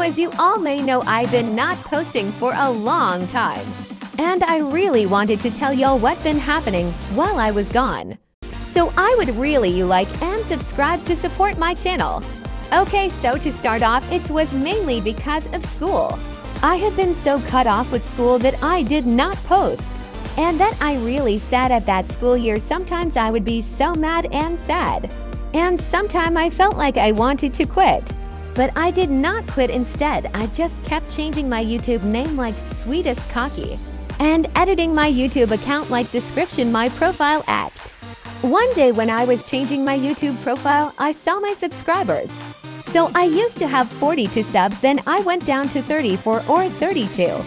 as you all may know, I've been not posting for a long time. And I really wanted to tell y'all what's been happening while I was gone. So I would really you like and subscribe to support my channel. Okay, so to start off, it was mainly because of school. I have been so cut off with school that I did not post. And that I really sad at that school year sometimes I would be so mad and sad. And sometimes I felt like I wanted to quit. But I did not quit instead, I just kept changing my YouTube name like Sweetest Cocky and editing my YouTube account like description my profile act. One day when I was changing my YouTube profile, I saw my subscribers. So I used to have 42 subs, then I went down to 34 or 32.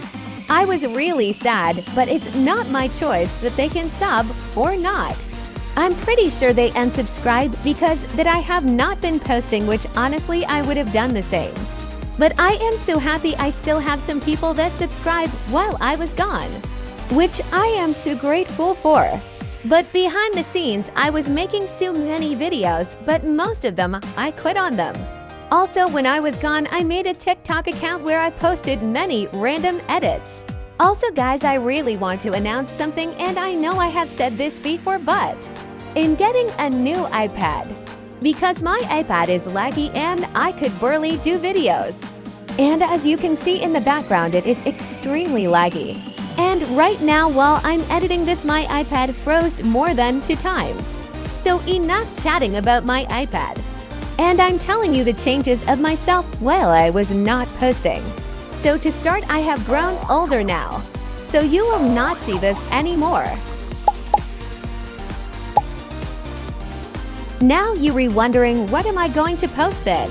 I was really sad, but it's not my choice that they can sub or not. I'm pretty sure they unsubscribed because that I have not been posting, which honestly I would have done the same. But I am so happy I still have some people that subscribe while I was gone, which I am so grateful for. But behind the scenes, I was making so many videos, but most of them, I quit on them. Also, when I was gone, I made a TikTok account where I posted many random edits. Also guys, I really want to announce something and I know I have said this before but in getting a new iPad because my iPad is laggy and I could barely do videos. And as you can see in the background, it is extremely laggy. And right now, while I'm editing this, my iPad froze more than two times. So enough chatting about my iPad and I'm telling you the changes of myself while I was not posting. So to start, I have grown older now. So you will not see this anymore. Now you re wondering what am I going to post then?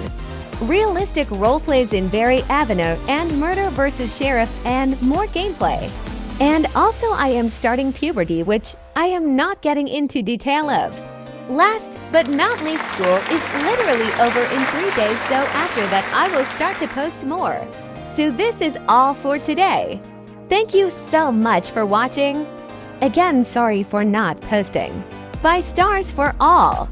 Realistic roleplays in Berry Avenue and Murder vs. Sheriff and more gameplay. And also I am starting puberty which I am not getting into detail of. Last but not least, school is literally over in three days, so after that, I will start to post more. So this is all for today. Thank you so much for watching. Again, sorry for not posting. Bye Stars for All.